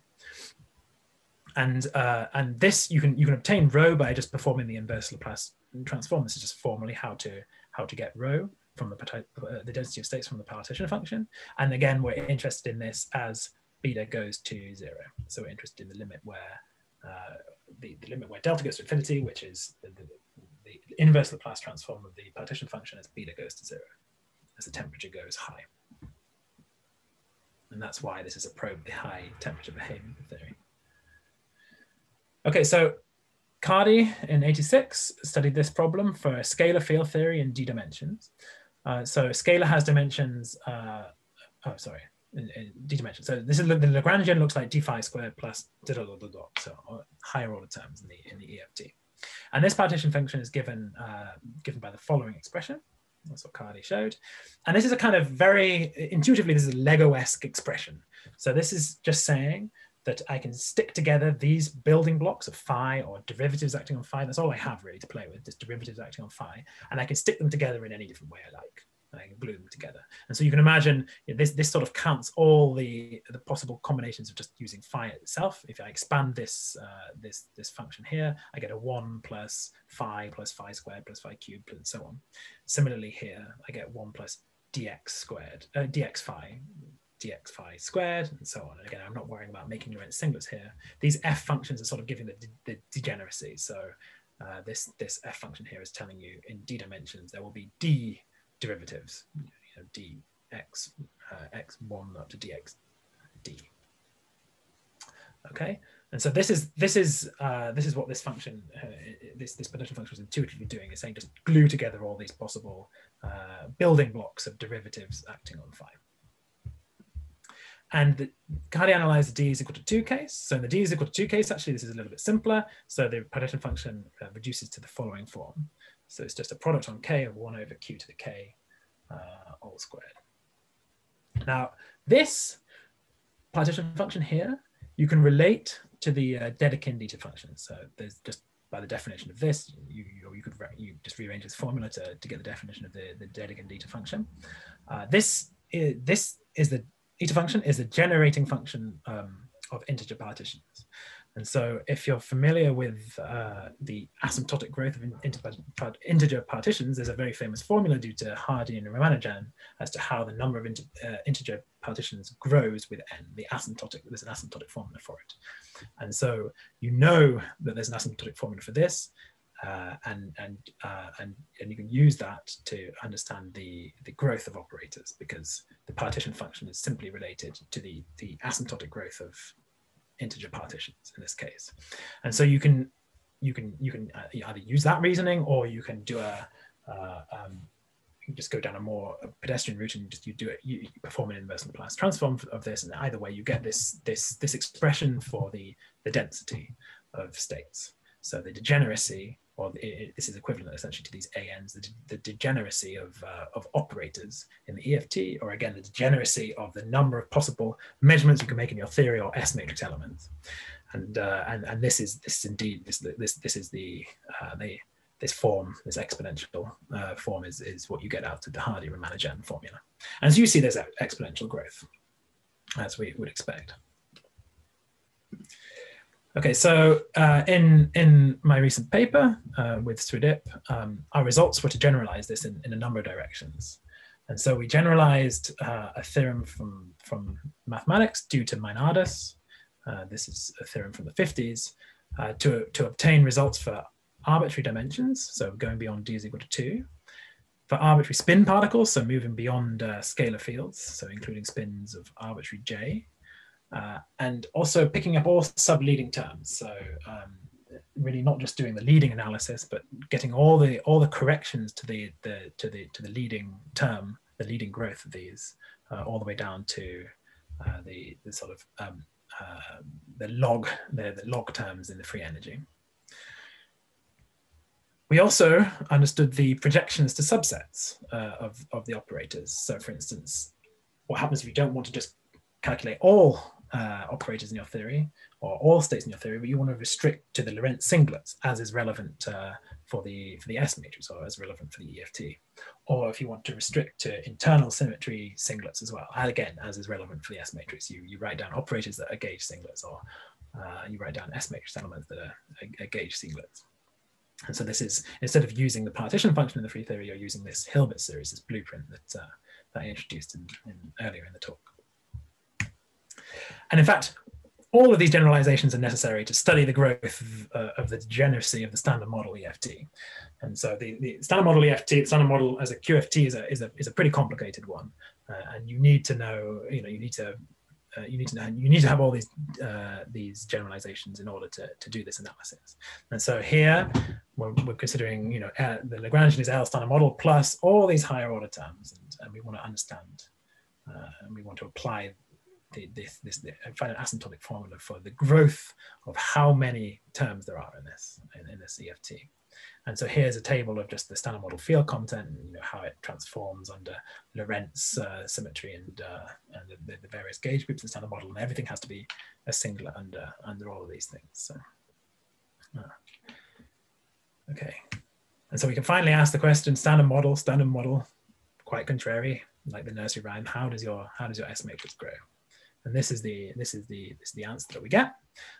And uh, and this you can you can obtain rho by just performing the inverse Laplace transform. This is just formally how to how to get rho from the, uh, the density of states from the partition function. And again, we're interested in this as beta goes to zero. So we're interested in the limit where uh, the, the limit where delta goes to infinity, which is the, the, the inverse Laplace transform of the partition function as beta goes to zero, as the temperature goes high. And that's why this is a probe of the high temperature behavior theory. Okay, so Cardy in 86 studied this problem for scalar field theory in d dimensions. Uh, so scalar has dimensions, uh, oh, sorry, in, in d dimension. So this is the Lagrangian looks like d phi squared plus da da da da da. So uh, higher order terms in the in the EFT. And this partition function is given uh, given by the following expression. That's what Cardy showed. And this is a kind of very intuitively, this is a Lego-esque expression. So this is just saying that I can stick together these building blocks of phi or derivatives acting on phi. That's all I have really to play with, just derivatives acting on phi. And I can stick them together in any different way I like and glue them together. And so you can imagine this, this sort of counts all the, the possible combinations of just using phi itself. If I expand this, uh, this, this function here, I get a one plus phi plus phi squared plus phi cubed and so on. Similarly here, I get one plus dx squared, uh, dx phi, dx phi squared and so on. And again, I'm not worrying about making Lorentz singlets here. These f functions are sort of giving the, the degeneracy. So uh, this, this f function here is telling you in d dimensions, there will be d derivatives, you know, dx, uh, x1 up to dx d. Okay, and so this is this is uh, this is what this function, uh, this this potential function is intuitively doing. It's saying just glue together all these possible uh, building blocks of derivatives acting on phi. And the, how do you analyze the d is equal to 2 case? So in the d is equal to 2 case, actually, this is a little bit simpler. So the partition function uh, reduces to the following form. So it's just a product on k of 1 over q to the k uh, all squared. Now, this partition function here, you can relate to the uh, Dedekind eta function. So there's just by the definition of this, you, you, you could you just rearrange this formula to, to get the definition of the, the Dedekind eta function. Uh, this, is, this is the eta function is the generating function um, of integer partitions. And so if you're familiar with uh, the asymptotic growth of integer partitions, there's a very famous formula due to Hardy and Ramanujan as to how the number of uh, integer partitions grows with n, the asymptotic, there's an asymptotic formula for it. And so you know that there's an asymptotic formula for this, uh, and and uh, and and you can use that to understand the the growth of operators because the partition function is simply related to the the asymptotic growth of integer partitions in this case, and so you can you can you can uh, either use that reasoning or you can do a uh, um, just go down a more pedestrian route and just you do it you, you perform an inverse Laplace transform of this. And either way you get this this this expression for the the density of states. So the degeneracy or it, this is equivalent essentially to these ANs, the, the degeneracy of, uh, of operators in the EFT, or again, the degeneracy of the number of possible measurements you can make in your theory or S matrix elements. And, uh, and, and this is, this is indeed, this, this, this is the, uh, the, this form, this exponential uh, form is, is what you get out of the Hardy-Ramanujan formula. And as you see, there's exponential growth, as we would expect. Okay, so uh, in, in my recent paper uh, with Sridip, um, our results were to generalize this in, in a number of directions. And so we generalized uh, a theorem from, from mathematics due to Meinardus. Uh, this is a theorem from the 50s uh, to, to obtain results for arbitrary dimensions, so going beyond d is equal to 2. For arbitrary spin particles, so moving beyond uh, scalar fields, so including spins of arbitrary j, uh, and also picking up all sub-leading terms. So um, really not just doing the leading analysis, but getting all the all the corrections to the, the to the to the leading term, the leading growth of these, uh, all the way down to uh, the the sort of um, uh, the log the, the log terms in the free energy. We also understood the projections to subsets uh, of, of the operators. So for instance, what happens if you don't want to just calculate all uh, operators in your theory or all states in your theory, but you want to restrict to the Lorentz singlets as is relevant uh, for the for the S matrix or as relevant for the EFT. Or if you want to restrict to internal symmetry singlets as well, again, as is relevant for the S matrix, you, you write down operators that are gauge singlets or uh, you write down S matrix elements that are, are, gauge singlets. And so this is, instead of using the partition function in the free theory, you're using this Hilbert series, this blueprint that, uh, that I introduced in, in, earlier in the talk. And in fact, all of these generalizations are necessary to study the growth of, uh, of, the degeneracy of the standard model EFT. And so the, the, standard model EFT, the standard model as a QFT is a, is a, is a pretty complicated one. Uh, and you need to know, you know, you need to, uh, you need to know, you need to have all these, uh, these generalizations in order to, to do this analysis. And so here we're, we're considering, you know, the Lagrangian is L standard model plus all these higher order terms. And, and we want to understand, uh, and we want to apply the, this, this, find an asymptotic formula for the growth of how many terms there are in this, in, in this EFT. And so here's a table of just the standard model field content, and, you know, how it transforms under Lorentz uh, symmetry and, uh, and the, the, various gauge groups the standard model, and everything has to be a singlet under, under all of these things. So, uh, okay. And so we can finally ask the question, standard model, standard model, quite contrary, like the nursery rhyme, how does your, how does your S matrix grow? And this is the this is the this is the answer that we get.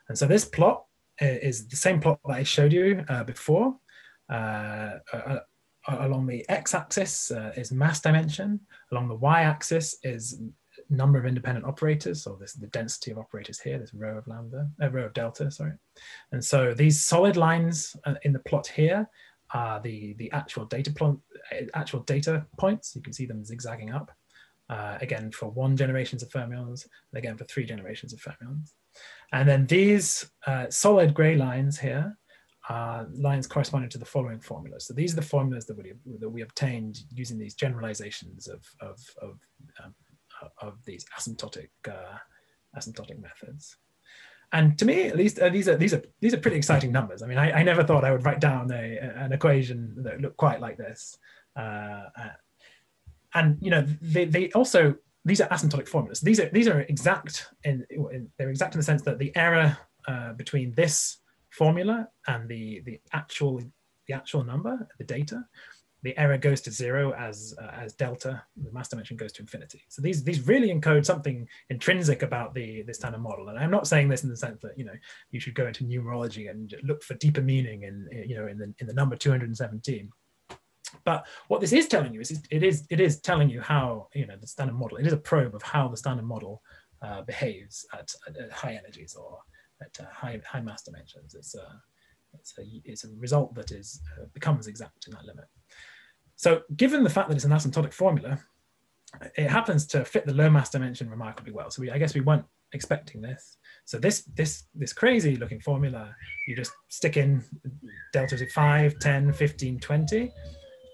And so this plot uh, is the same plot that I showed you uh, before. Uh, uh, along the x-axis uh, is mass dimension. Along the y-axis is number of independent operators, so this the density of operators here, this rho of lambda, uh, rho of delta, sorry. And so these solid lines uh, in the plot here are the the actual data plot, actual data points. You can see them zigzagging up. Uh, again for one generations of fermions, and again for three generations of fermions. And then these uh, solid gray lines here are lines corresponding to the following formulas. So these are the formulas that we, that we obtained using these generalizations of, of, of, um, of these asymptotic, uh, asymptotic methods. And to me, at least, uh, these are these are these are pretty exciting numbers. I mean, I, I never thought I would write down a, an equation that looked quite like this. Uh, and you know, they, they also these are asymptotic formulas. These are these are exact in, in they're exact in the sense that the error uh, between this formula and the the actual the actual number, the data, the error goes to zero as uh, as delta, the mass dimension goes to infinity. So these these really encode something intrinsic about the the standard model. And I'm not saying this in the sense that you know you should go into numerology and look for deeper meaning in you know in the in the number 217. But what this is telling you is it is it is telling you how you know the standard model. It is a probe of how the standard model uh, behaves at, at, high energies or at uh, high high mass dimensions. It's a it's a it's a result that is uh, becomes exact in that limit. So given the fact that it's an asymptotic formula, it happens to fit the low mass dimension remarkably well. So we, I guess we weren't expecting this. So this this this crazy looking formula, you just stick in delta to 5, 10, 15, 20,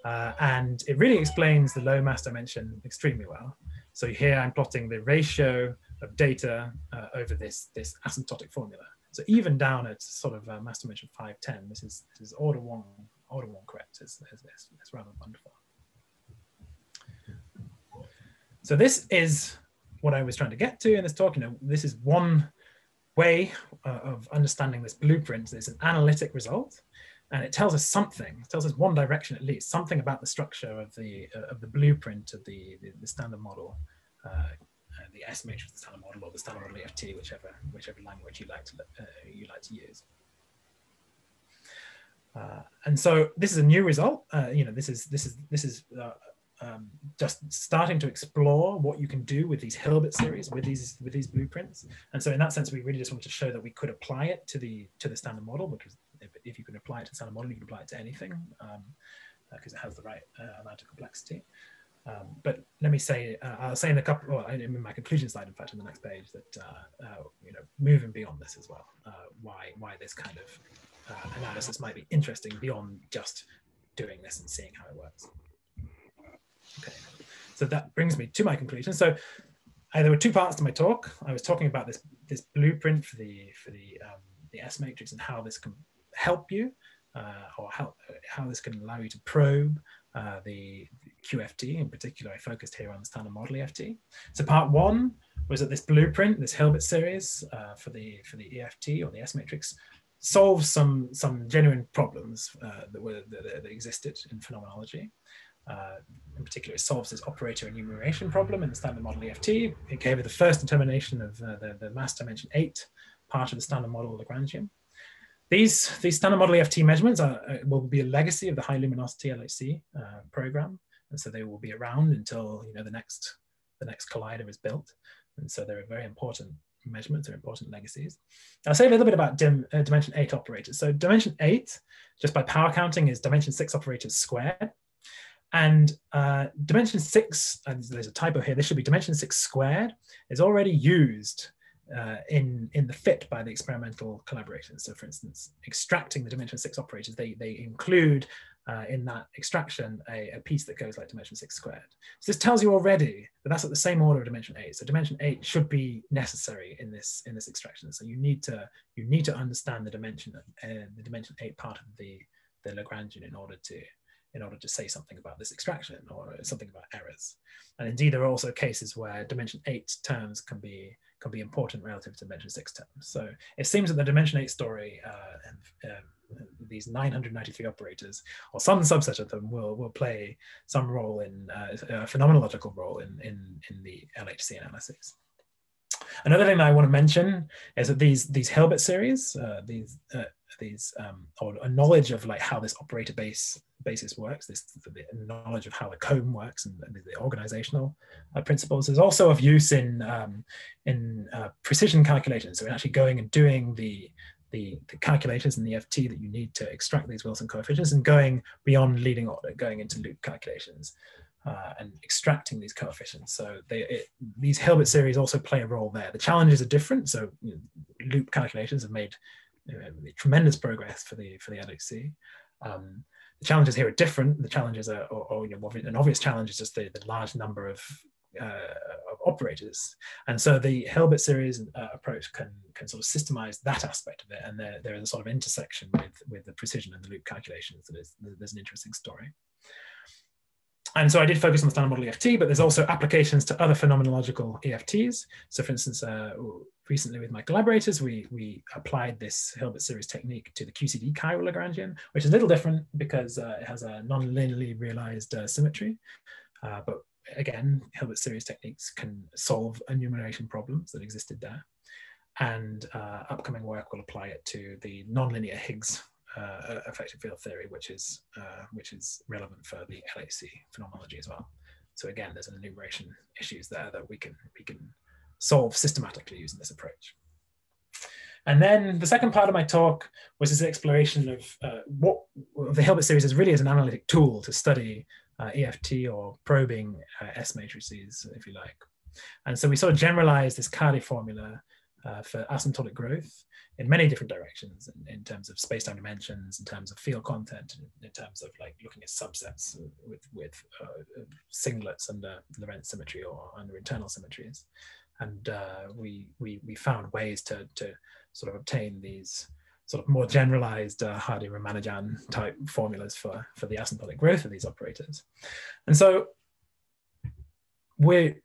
uh, and it really explains the low mass dimension extremely well. So here I'm plotting the ratio of data uh, over this, this asymptotic formula. So even down at sort of uh, mass dimension 510, this is, this is order one, order one correct. It's, it's, it's rather wonderful. So this is what I was trying to get to in this talk. You know, this is one way uh, of understanding this blueprint. It's an analytic result and it tells us something. It tells us one direction at least, something about the structure of the uh, of the blueprint of the the, the standard model, uh, uh the S matrix, of the standard model, or the standard model EFT, whichever whichever language you like to uh, you like to use. Uh, and so this is a new result. Uh, you know, this is this is this is um, just starting to explore what you can do with these Hilbert series, with these with these blueprints. And so in that sense, we really just wanted to show that we could apply it to the to the standard model which if, if you can apply it to standard model, you can apply it to anything because um, uh, it has the right uh, amount of complexity. Um, but let me say, uh, I'll say in a couple, well, in my conclusion slide, in fact, on the next page, that uh, uh, you know, moving beyond this as well, uh, why why this kind of analysis might be interesting beyond just doing this and seeing how it works. Okay, so that brings me to my conclusion. So there were two parts to my talk. I was talking about this this blueprint for the for the um, the S matrix and how this can help you uh, or how, how this can allow you to probe uh, the, QFT. In particular, I focused here on the standard model EFT. So part one was that this blueprint, this Hilbert series uh, for the for the EFT or the S matrix, solves some some genuine problems uh, that were that, that, existed in phenomenology. Uh, in particular, it solves this operator enumeration problem in the standard model EFT. It gave it the first determination of uh, the, the mass dimension eight part of the standard model Lagrangian. These, these standard model EFT measurements are, uh, will be a legacy of the high luminosity LHC uh, program. And so they will be around until you know, the, next, the next collider is built. And so they're very important measurements, they're important legacies. I'll say a little bit about dim, uh, dimension eight operators. So dimension eight, just by power counting, is dimension six operators squared. And uh, dimension six, and there's a typo here, this should be dimension six squared, is already used uh, in, in the fit by the experimental collaborators. So for instance, extracting the dimension six operators, they, they include uh, in that extraction a, a, piece that goes like dimension six squared. So this tells you already that that's at the same order of dimension eight. So dimension eight should be necessary in this in this extraction. So you need to you need to understand the dimension uh, the dimension eight part of the the Lagrangian in order to in order to say something about this extraction or something about errors. And indeed, there are also cases where dimension eight terms can be can be important relative to dimension six terms. So it seems that the dimension eight story, uh, um, these 993 operators, or some subset of them will, will play some role in, uh, a phenomenological role in, in, in the LHC analysis. Another thing that I want to mention is that these these Hilbert series, uh, these uh, these um, or a knowledge of like how this operator base basis works, this the knowledge of how the comb works and, the organizational uh, principles is also of use in um, in uh, precision calculations. So actually going and doing the, the the calculators and the FT that you need to extract these Wilson coefficients and going beyond leading order, going into loop calculations. Uh, and extracting these coefficients. So they, it, these Hilbert series also play a role there. The challenges are different. So you know, loop calculations have made tremendous progress for the for the LHC. Um, the challenges here are different. The challenges are, or, or you know, an obvious challenge is just the, the large number of, uh, of operators. And so the Hilbert series uh, approach can, can sort of systemize that aspect of it. And there, there is a sort of intersection with, with the precision and the loop calculations that is, there's an interesting story. And so I did focus on the standard model EFT, but there's also applications to other phenomenological EFTs. So for instance, uh, recently with my collaborators, we, we applied this Hilbert series technique to the QCD chiral Lagrangian, which is a little different because uh, it has a non-linearly realized uh, symmetry. Uh, but again, Hilbert series techniques can solve enumeration problems that existed there. And uh, upcoming work will apply it to the nonlinear Higgs uh, effective field theory, which is, uh, which is relevant for the LHC phenomenology as well. So again, there's an enumeration issues there that we can, we can solve systematically using this approach. And then the second part of my talk was this exploration of uh, what the Hilbert series is really as an analytic tool to study uh, EFT or probing uh, S matrices, if you like. And so we sort of generalized this Cardy formula uh, for asymptotic growth in many different directions in, in terms of space-time dimensions, in terms of field content, in, terms of like looking at subsets with, with uh, singlets under Lorentz symmetry or under internal symmetries and uh, we, we, we found ways to, to sort of obtain these sort of more generalized uh, Hardy-Ramanujan type formulas for, for the asymptotic growth of these operators. And so we're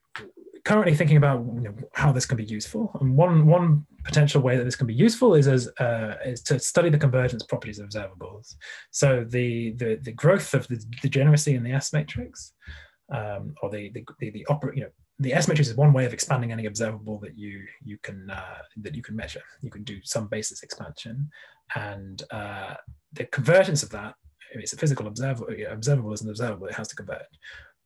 currently thinking about you know, how this can be useful. And one, one potential way that this can be useful is, as, uh, is to study the convergence properties of observables. So the, the, the growth of the degeneracy in the S matrix, um, or the, the, the, the opera, you know, the S matrix is one way of expanding any observable that you you can uh, that you can measure. You can do some basis expansion, and uh, the convergence of that. It's a physical observable. Observable is an observable. It has to converge.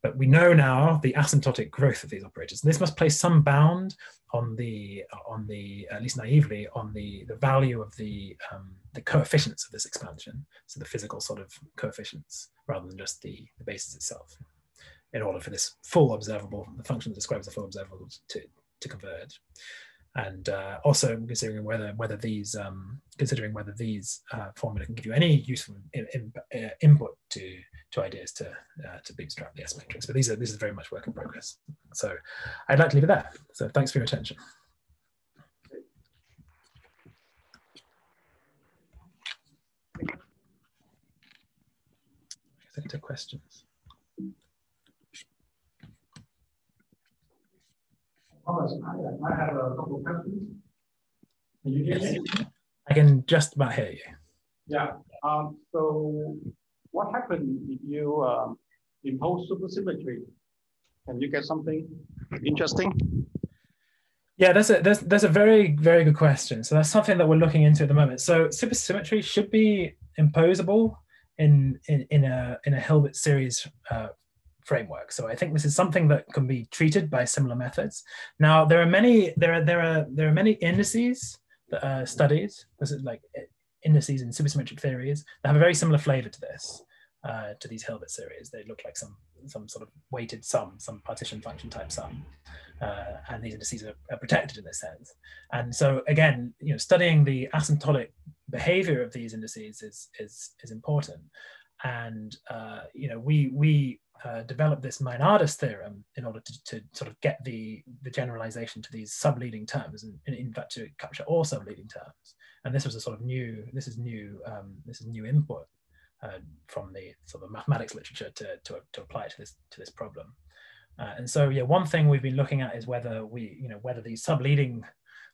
But we know now the asymptotic growth of these operators. And this must place some bound on the on the at least naively on the the value of the um, the coefficients of this expansion. So the physical sort of coefficients rather than just the the basis itself in order for this full observable, the function that describes the full observable to, to converge. And uh, also considering whether whether these um, considering whether these uh, formula can give you any useful in, in, uh, input to to ideas to uh, to bootstrap the S matrix. But these are this is very much work in progress. So I'd like to leave it there. So thanks for your attention. I can questions. Thomas, I, I have a couple of questions. Can you hear me? I can just about hear you. Yeah. Um, so what happened if you um, impose supersymmetry? Can you get something interesting? Yeah, that's a that's that's a very very good question. So that's something that we're looking into at the moment. So supersymmetry should be imposable in in in a in a Hilbert series uh, framework. So I think this is something that can be treated by similar methods. Now there are many there are there are there are many indices that are studied. This is like indices in supersymmetric theories that have a very similar flavor to this, uh, to these Hilbert series. They look like some some sort of weighted sum, some partition function type sum, uh, and these indices are, are protected in this sense. And so again, you know, studying the asymptotic behavior of these indices is is is important. And uh, you know, we we uh, developed this Meinardus theorem in order to, to, sort of get the, the generalization to these subleading terms and, in fact to capture all subleading terms. And this was a sort of new, this is new, um, this is new input uh, from the sort of mathematics literature to, to, to apply it to this, to this problem. Uh, and so, yeah, one thing we've been looking at is whether we, you know, whether these subleading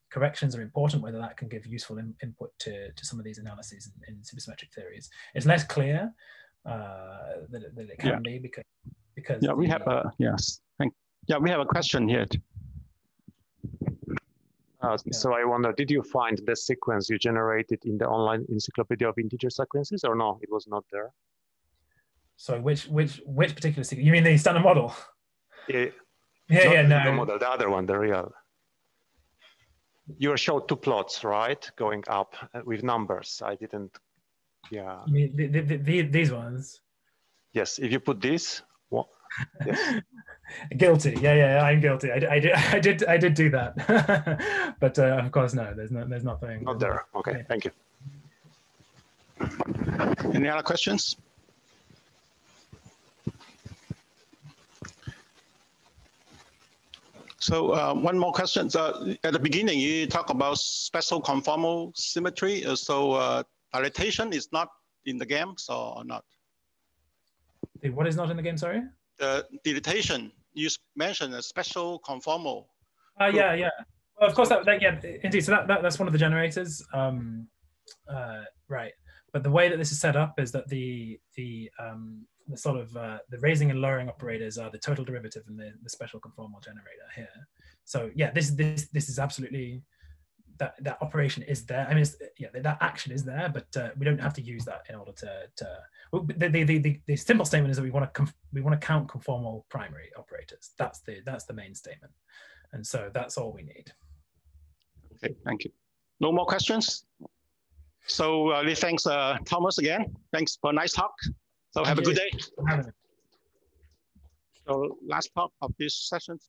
corrections are important, whether that can give useful in, input to, to some of these analyses in, in supersymmetric theories. It's less clear, uh, that, it, it can yeah. be because because yeah we have a yes thank yeah we have a question here uh, yeah. So I wonder, did you find the sequence you generated in the online encyclopedia of integer sequences or no? It was not there. So which which which particular sequence? You mean the standard model? Yeah, Yeah, yeah, the no. model, the other one, the real. You showed two plots, right? Going up uh, with numbers. I didn't. Yeah. I mean the, the, the, these ones? Yes. If you put this, what? Yes. <laughs> guilty. Yeah, yeah, yeah, I'm guilty. I, did- I did, <laughs> I did, I did do that. <laughs> but uh, of course, no. There's no, there's nothing. Not there. Okay. Yeah. Thank you. Any other questions? So uh, one more question. So at the beginning, you talk about special conformal symmetry. Uh, so dilatation is not in the game, so or not? no- What is not in the game? Sorry. The dilatation you mentioned a special conformal. Uh, yeah, yeah. Well, of course, that, that yeah, indeed. So that, that that's one of the generators, um, uh, right? But the way that this is set up is that the the um, the sort of uh, the raising and lowering operators are the total derivative and the, the special conformal generator here. So yeah, this this this is absolutely that that operation is there. I mean, it's, yeah, that action is there, but uh, we don't have to use that in order to to. well, The, the, the, the, simple statement is that we want to we want to count conformal primary operators. That's the that's the main statement, and so that's all we need. Okay, thank you. No more questions? So uh, thanks uh, Thomas again. Thanks for a nice talk. So have a good day. So last talk of this session.